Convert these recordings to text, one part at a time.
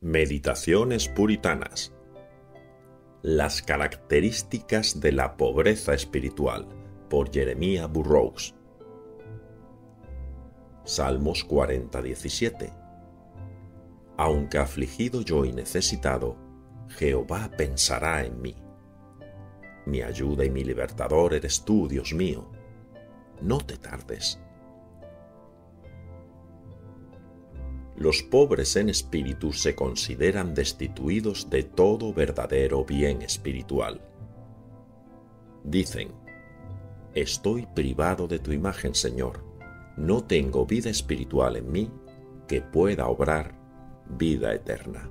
Meditaciones puritanas. Las características de la pobreza espiritual por Jeremía Burroughs. Salmos 40:17. Aunque afligido yo y necesitado, Jehová pensará en mí. Mi ayuda y mi libertador eres tú, Dios mío. No te tardes los pobres en espíritu se consideran destituidos de todo verdadero bien espiritual. Dicen, Estoy privado de tu imagen, Señor, no tengo vida espiritual en mí que pueda obrar vida eterna.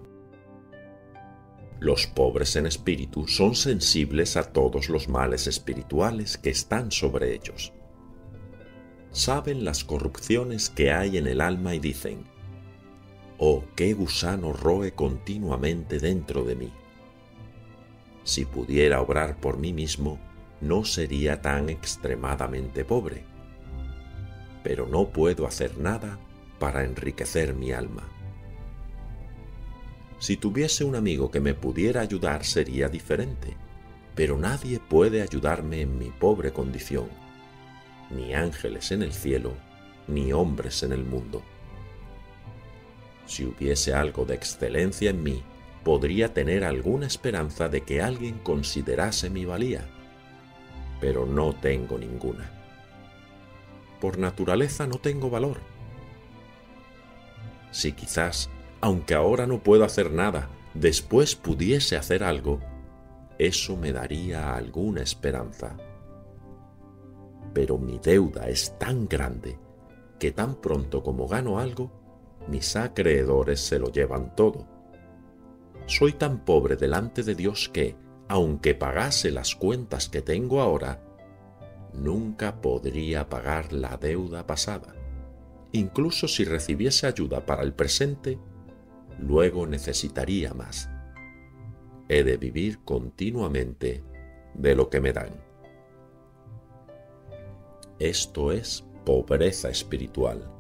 Los pobres en espíritu son sensibles a todos los males espirituales que están sobre ellos. Saben las corrupciones que hay en el alma y dicen, Oh, qué gusano roe continuamente dentro de mí. Si pudiera obrar por mí mismo, no sería tan extremadamente pobre. Pero no puedo hacer nada para enriquecer mi alma. Si tuviese un amigo que me pudiera ayudar sería diferente, pero nadie puede ayudarme en mi pobre condición, ni ángeles en el cielo, ni hombres en el mundo. Si hubiese algo de excelencia en mí, podría tener alguna esperanza de que alguien considerase mi valía, pero no tengo ninguna. Por naturaleza no tengo valor. Si quizás, aunque ahora no puedo hacer nada, después pudiese hacer algo, eso me daría alguna esperanza. Pero mi deuda es tan grande que tan pronto como gano algo, mis acreedores se lo llevan todo. Soy tan pobre delante de Dios que, aunque pagase las cuentas que tengo ahora, nunca podría pagar la deuda pasada. Incluso si recibiese ayuda para el presente, luego necesitaría más. He de vivir continuamente de lo que me dan. Esto es pobreza espiritual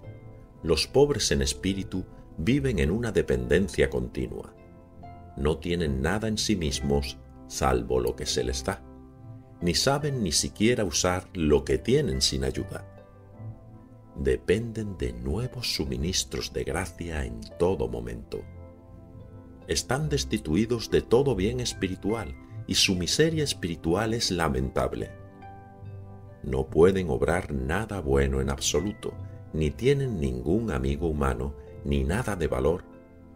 los pobres en espíritu viven en una dependencia continua. No tienen nada en sí mismos salvo lo que se les da, ni saben ni siquiera usar lo que tienen sin ayuda. Dependen de nuevos suministros de gracia en todo momento. Están destituidos de todo bien espiritual y su miseria espiritual es lamentable. No pueden obrar nada bueno en absoluto, ni tienen ningún amigo humano ni nada de valor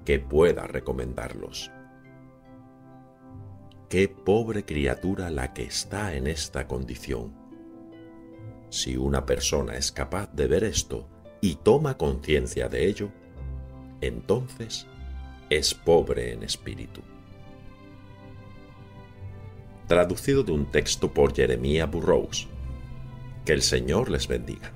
que pueda recomendarlos. Qué pobre criatura la que está en esta condición. Si una persona es capaz de ver esto y toma conciencia de ello, entonces es pobre en espíritu. Traducido de un texto por Jeremía Burroughs. Que el Señor les bendiga.